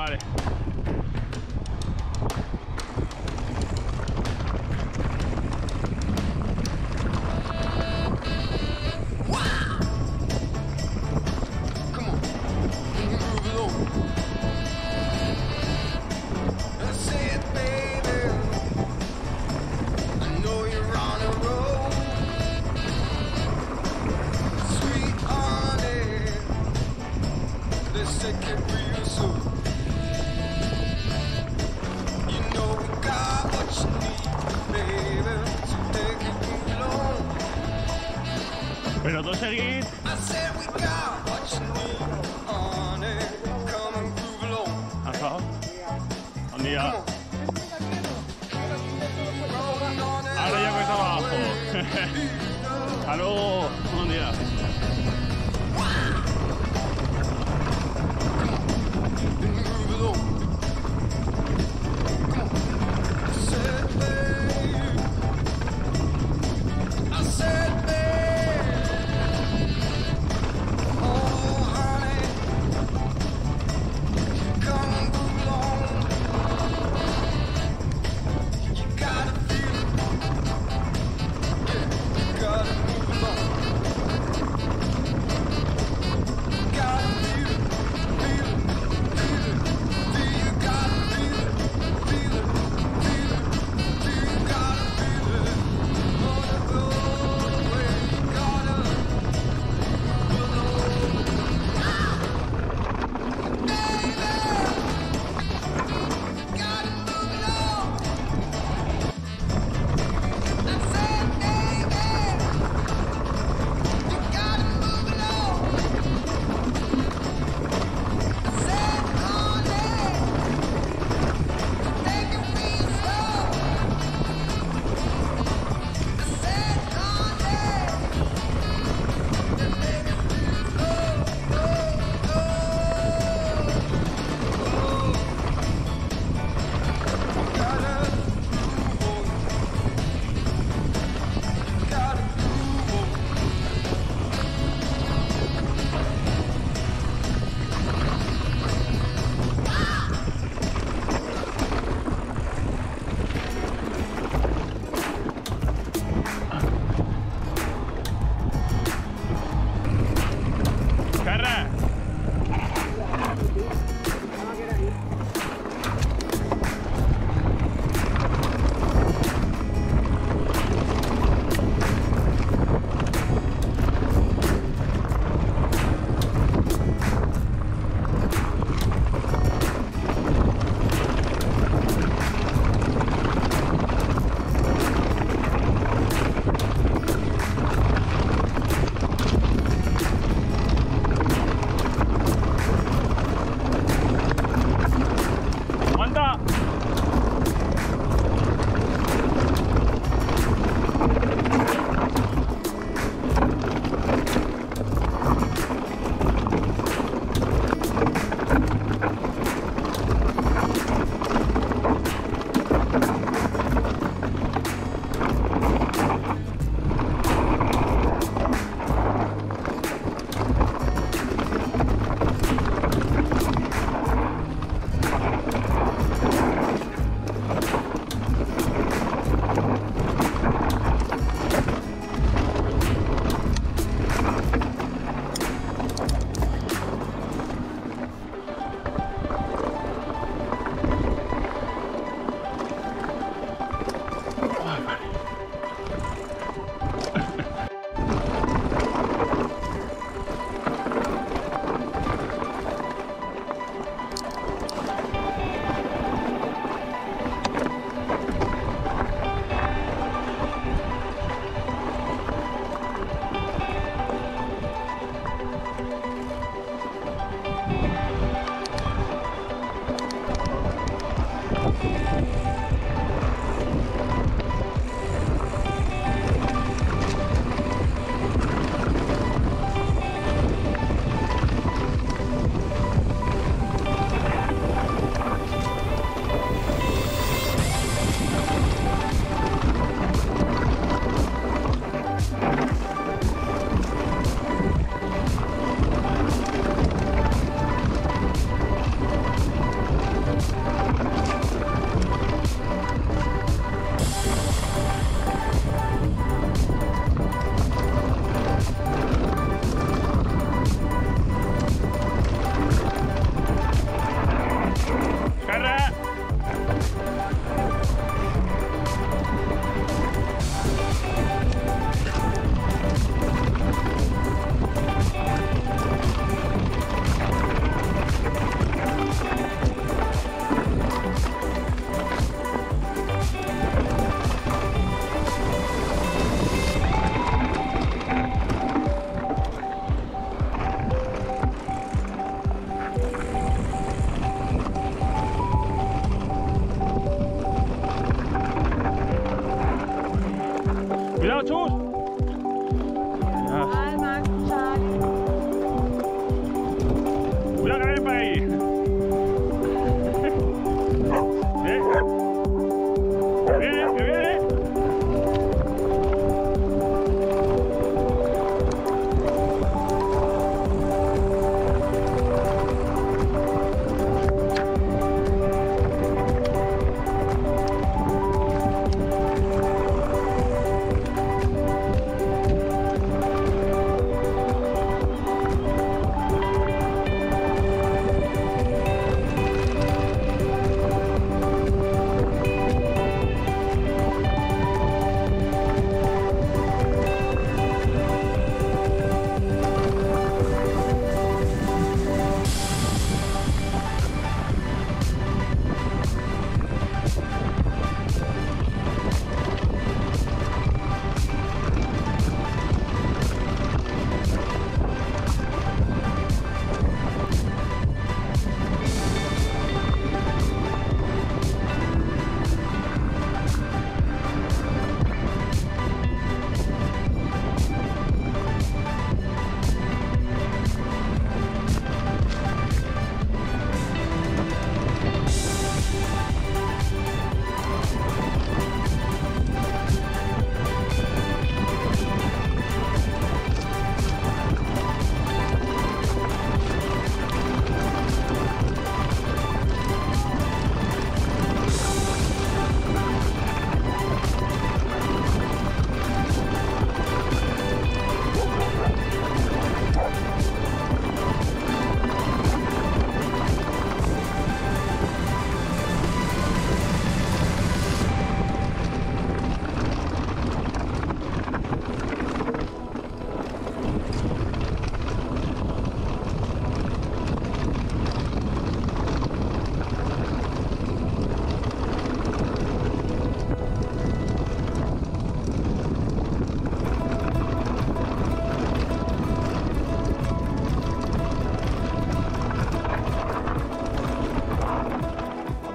got it. Todos seguir. I said we go.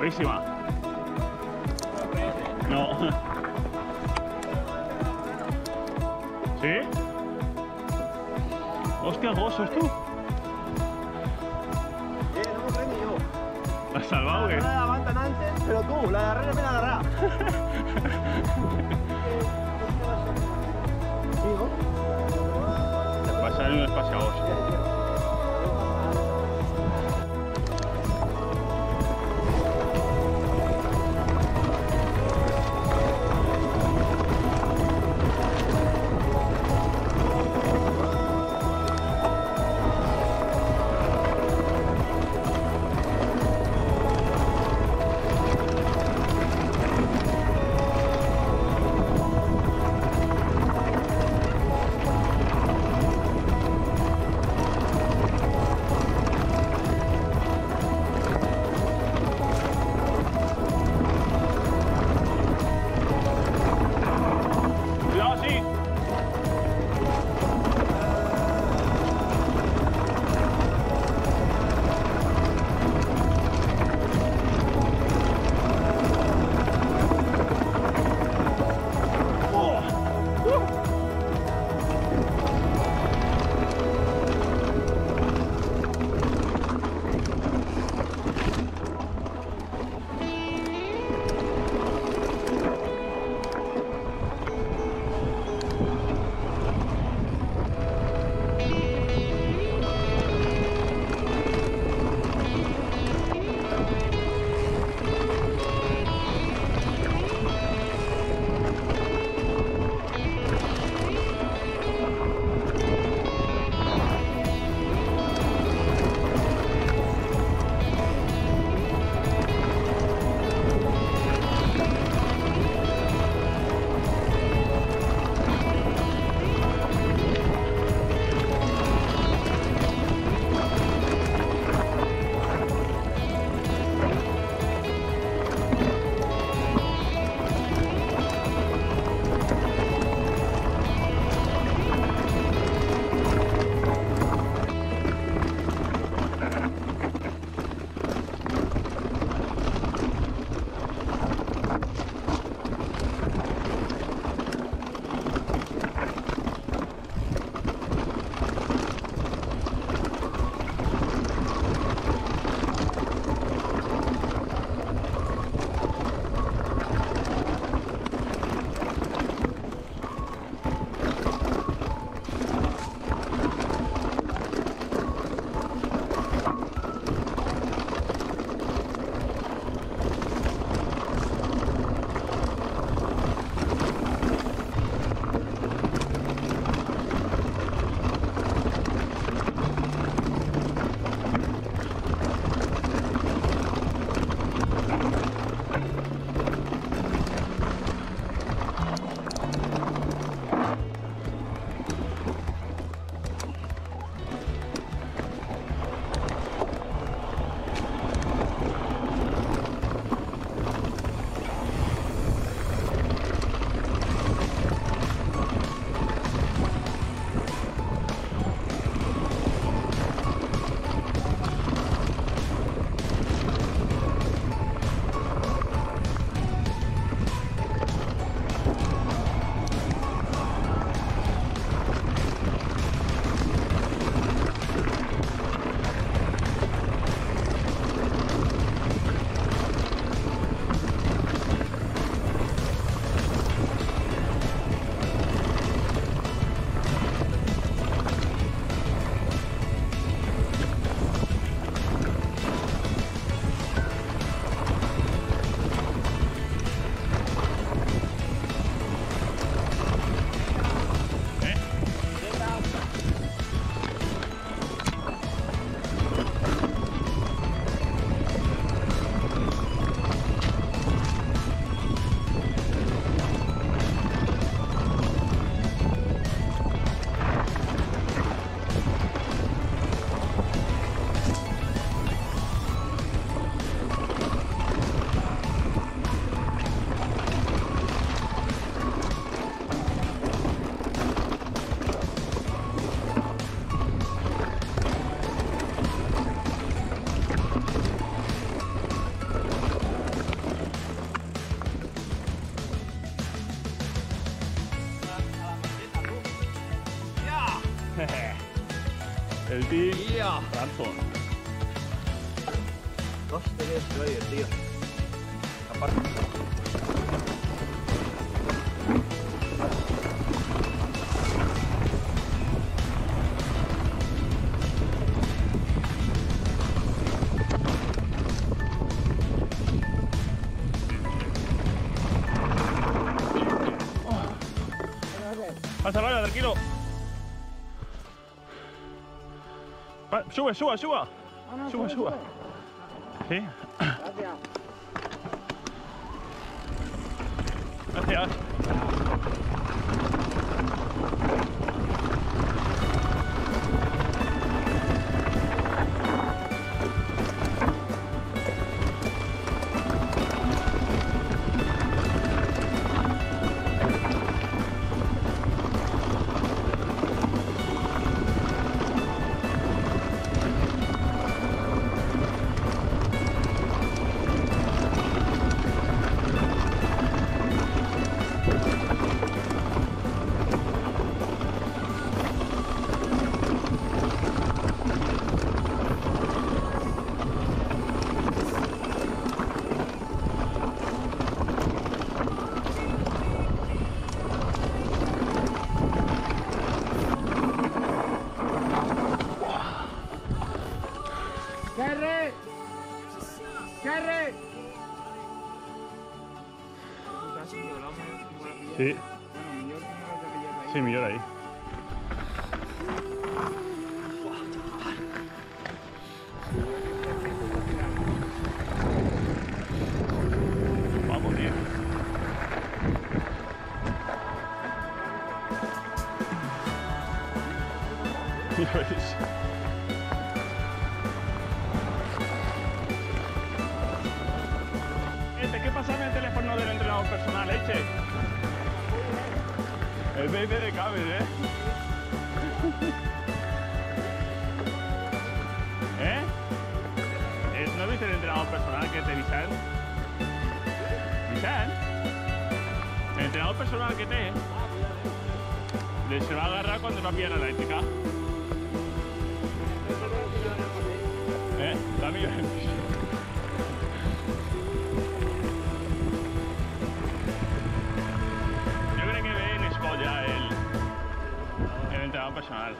Buenísima. No. ¿Sí? Hostia, gozo, ¿es tú? Eh, no me yo. ¿La has salvado, eh? No la levantan antes, pero tú, la de arriba me la agarrá. Sigo. Pasar un espaciados. El Yeah. Ransom. Hostia, estoy divertido. Aparte. 哎，收啊收啊收啊，收啊收啊，行。来点。来。Entrenador personal que te le se va a agarrar cuando no pilla la eléctrica. ¿Eh? La mía. Yo creo que ve en Escolla el, el entrenador personal.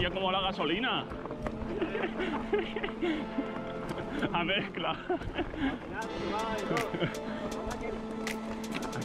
Yo como la gasolina. A mezcla. ¿A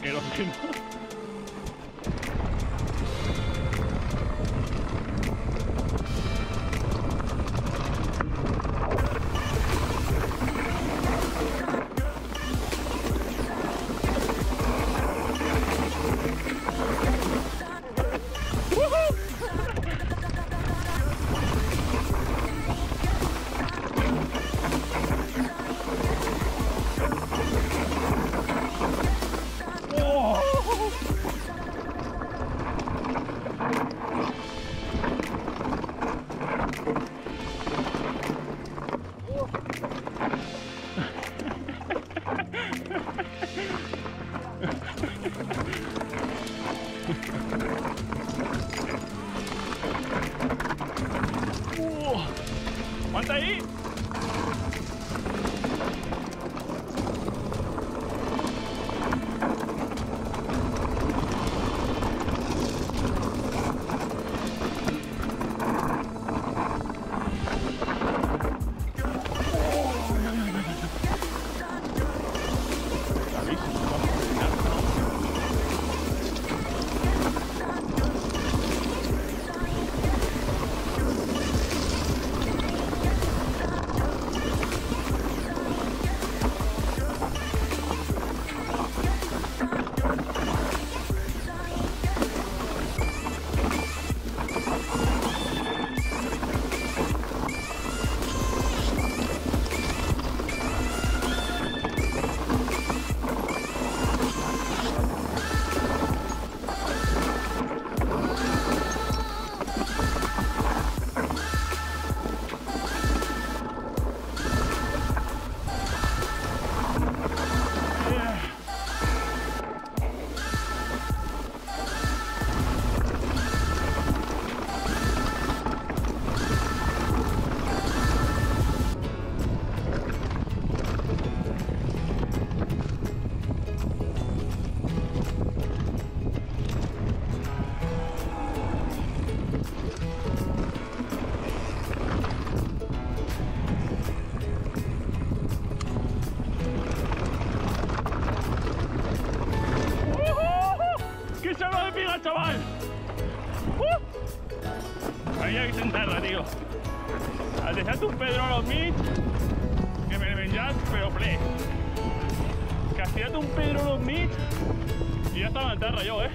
jo, eh?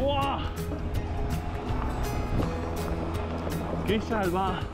Uah! Que salva!